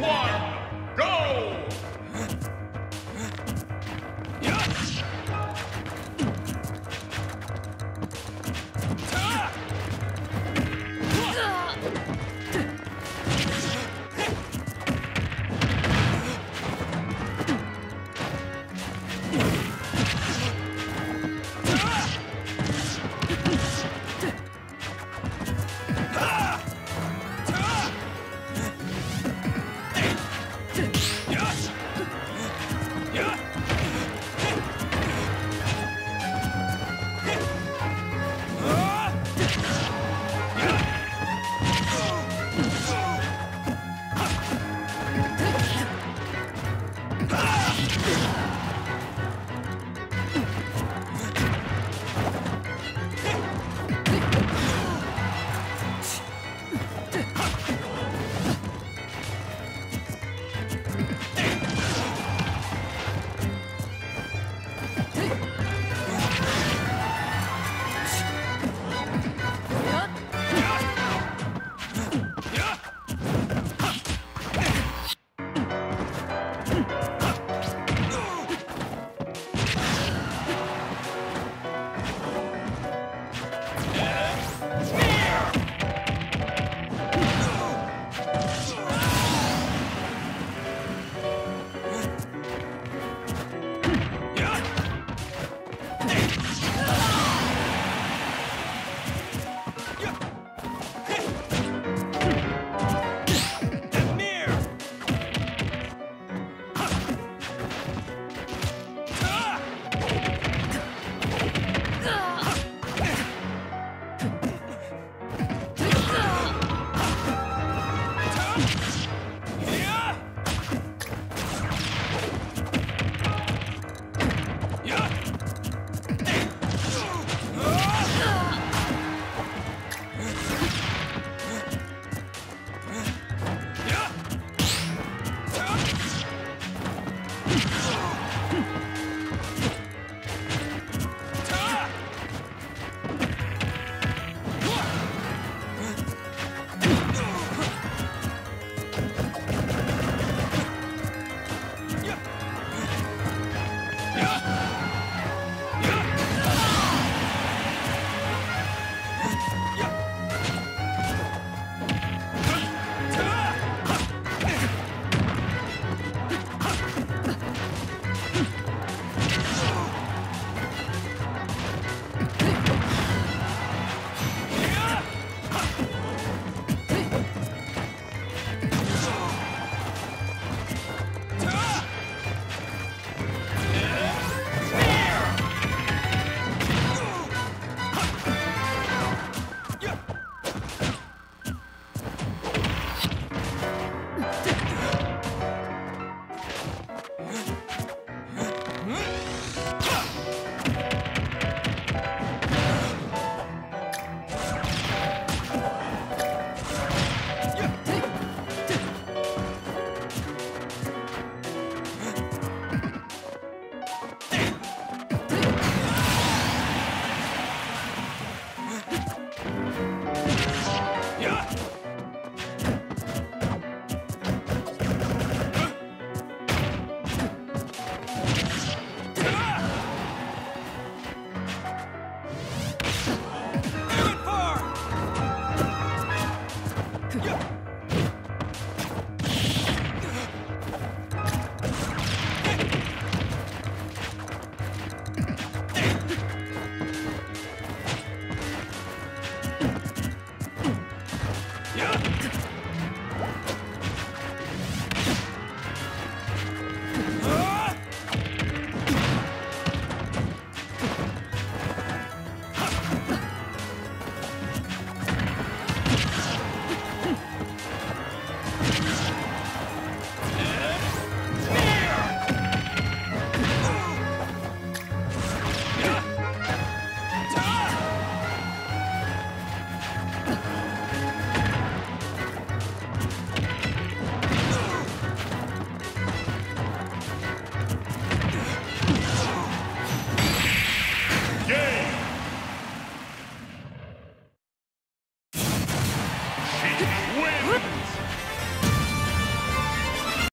one, Game!